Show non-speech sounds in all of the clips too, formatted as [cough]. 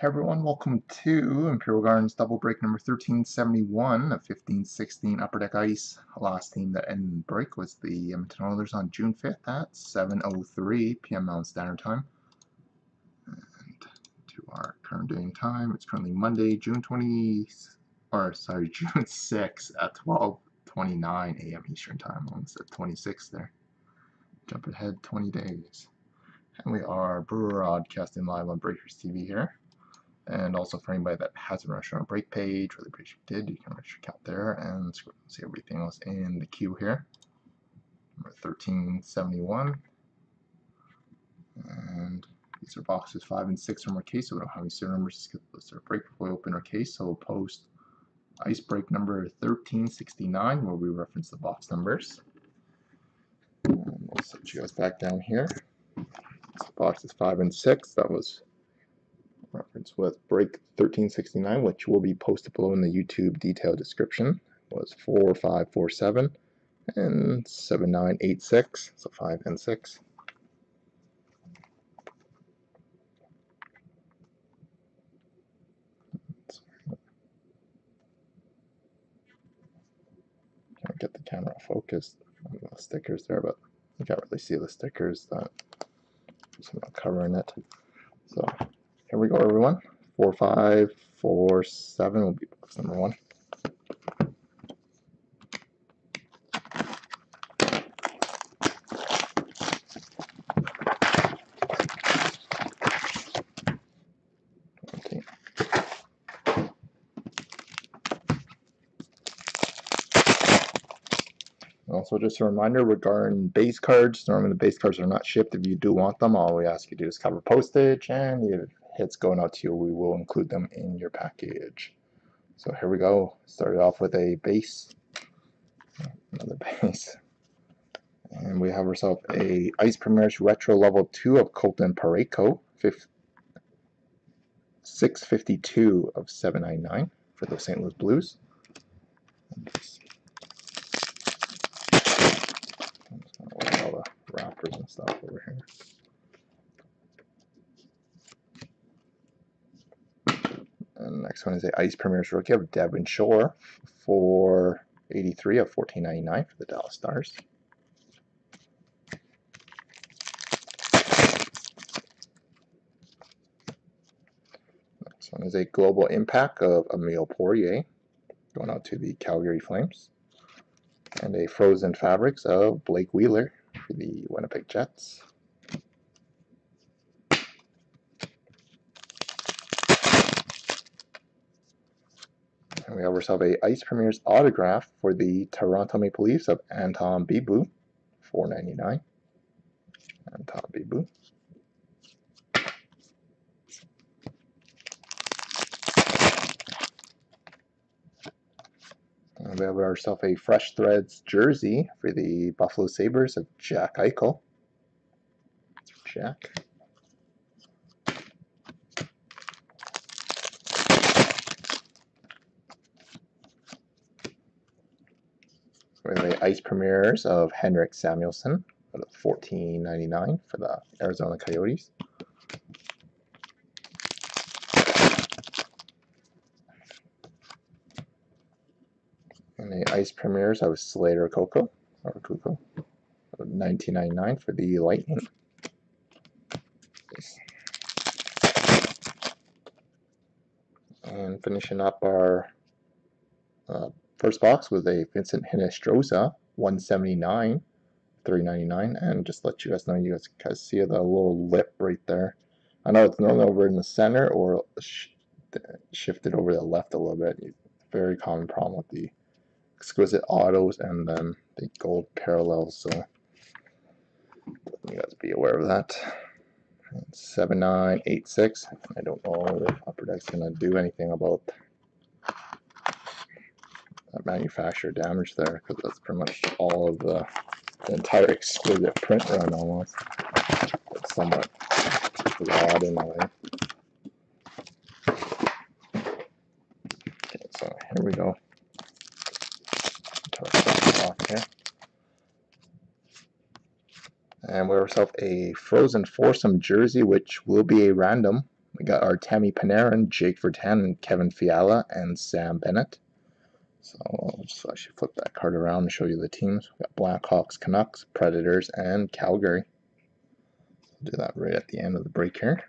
Hey everyone, welcome to Imperial Gardens double break number 1371 of 1516 Upper Deck Ice. Last team that ended break was the Edmonton Oilers on June 5th at 7.03 p.m. Mountain Standard Time. And to our current day and time, it's currently Monday, June 20, or sorry, [laughs] June 6 at 12.29 a.m. Eastern Time. Almost at 26 there. Jump ahead 20 days. And we are broadcasting live on Breakers TV here. And also for anybody that hasn't registered on break page, really appreciate you did, you can register account there and see everything else in the queue here. Number 1371. And these are boxes 5 and 6 from our case, so we don't have any serial numbers skip this our break before we open our case, so we'll post ice break number 1369 where we reference the box numbers. And we'll set you guys back down here. This box is 5 and 6, that was reference with break 1369, which will be posted below in the YouTube detail description, was 4547 and 7986, so 5 and 6. Can't get the camera focused on the stickers there, but you can't really see the stickers that I'm not covering it. So we go, everyone. Four, five, four, seven will be box number one. Also, just a reminder regarding base cards. Normally, the base cards are not shipped. If you do want them, all we ask you to do is cover postage, and if hits going out to you, we will include them in your package. So here we go. Started off with a base, another [laughs] base, and we have ourselves a Ice Premier's Retro Level 2 of Colton Parayko, 652 of 799 for the St. Louis Blues all the wrappers and stuff over here. And the next one is the Ice Premier's rookie of Devin Shore for 83 of 14.99 for the Dallas Stars. Next one is a Global Impact of Emile Poirier going out to the Calgary Flames and a Frozen Fabrics of Blake Wheeler for the Winnipeg Jets. And we have ourselves a Ice Premier's autograph for the Toronto Maple Leafs of Anton Bibu, 4.99. Anton Bibu. And we have ourselves a Fresh Threads jersey for the Buffalo Sabres of Jack Eichel. Jack. Have the Ice Premiers of Henrik Samuelsson at $14.99 for the Arizona Coyotes. And the Ice Premiers of Slater Coco, or Cuckoo, 1999 for the Lightning. And finishing up our uh, first box was a Vincent Hinostroza, 179, 399, and just let you guys know, you guys, guys see the little lip right there. I know it's normally over in the center or sh shifted over to the left a little bit. Very common problem with the exquisite autos and then the gold parallels so you guys be aware of that 7986 I don't know if Upper Deck's gonna do anything about manufacturer damage there because that's pretty much all of the, the entire exquisite print run almost it's somewhat odd in a way okay so here we go. And we have ourselves a Frozen Foursome jersey, which will be a random We got our Artemi Panarin, Jake Virtanen, Kevin Fiala, and Sam Bennett. So I'll just actually flip that card around and show you the teams. We got Blackhawks, Canucks, Predators, and Calgary. I'll do that right at the end of the break here.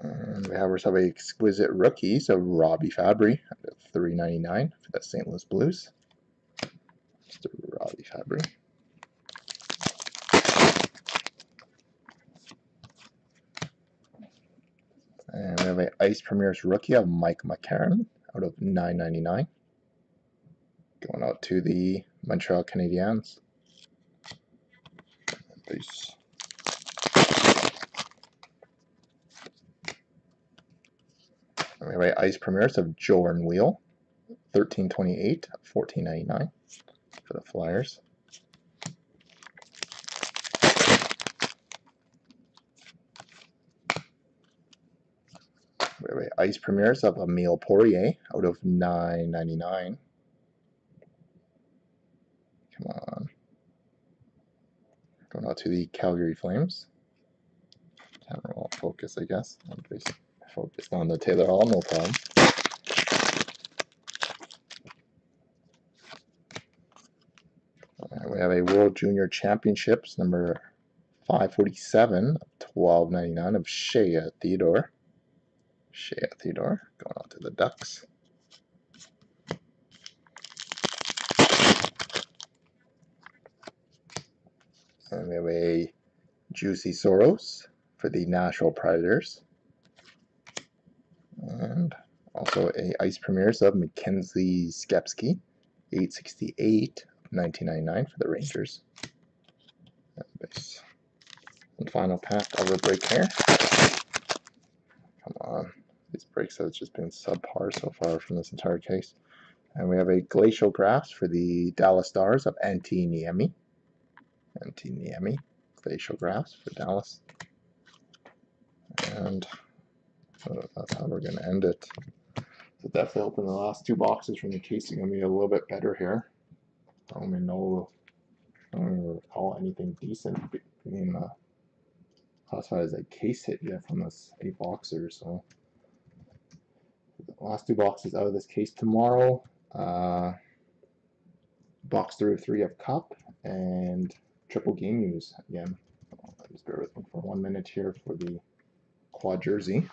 And we have ourselves an exquisite rookie, so Robby Fabbri at three ninety nine for the St. Louis Blues. A Robby Fabbri. And we have an Ice Premier's rookie of Mike McCarron out of 9.99. Going out to the Montreal Canadiens. Base. And we have a Ice Premier's of Jordan Weal. 1328, 14.99 for the Flyers. We have a ice premieres of Emile Poirier out of 9.99. Come on. Going out to the Calgary Flames. Camera won't focus, I guess. I'm focused on the Taylor Hall, no problem. we have a World Junior Championships number 547 of 12.99 of Shea Theodore. Shea Theodore going on to the Ducks. And we have a Juuse Saros for the Nashville Predators. And also a Ice Premieres of Mackenzie Skapski, 868 1999 for the Rangers. And final pack of the break here. Breaks have just been subpar so far from this entire case. And we have a Glacial Graphs for the Dallas Stars of Antti Niemi. Antti Niemi. Glacial Graphs for Dallas. And uh, that's how we're going to end it. So definitely open the last two boxes from the casing to be a little bit better here. I don't even know, I don't even recall anything decent being uh, classified as a case hit yet from this eight boxer. So last two boxes out of this case tomorrow. Uh, box through three of cup and triple game use again. Just bear with me for one minute here for the quad jersey.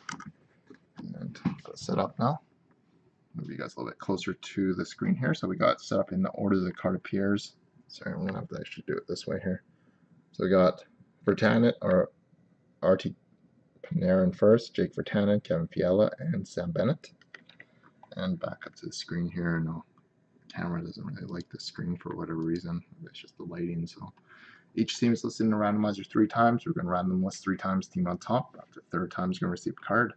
And set up now. Move you guys a little bit closer to the screen here. So we got set up in the order the card appears. Sorry, I'm gonna have to actually do it this way here. So we got Virtanen or RT Panarin first, Jake Virtanen, Kevin Fiala, and Sam Bennett. And back up to the screen here. No, camera doesn't really like the screen for whatever reason. It's just the lighting. So each team is listed in the randomizer three times. We're going to random list three times, team on top. After the third time, is going to receive a card.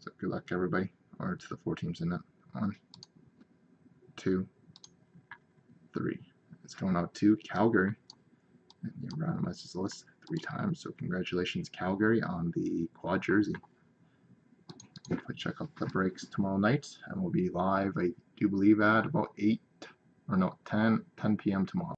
So good luck, everybody, or to the four teams in it. One, two, three. It's going out to Calgary. And you randomize this list three times. So congratulations, Calgary, on the quad jersey. We'll check out the breaks tomorrow night, and we'll be live. I do believe at about eight or no 10 10 p.m. tomorrow.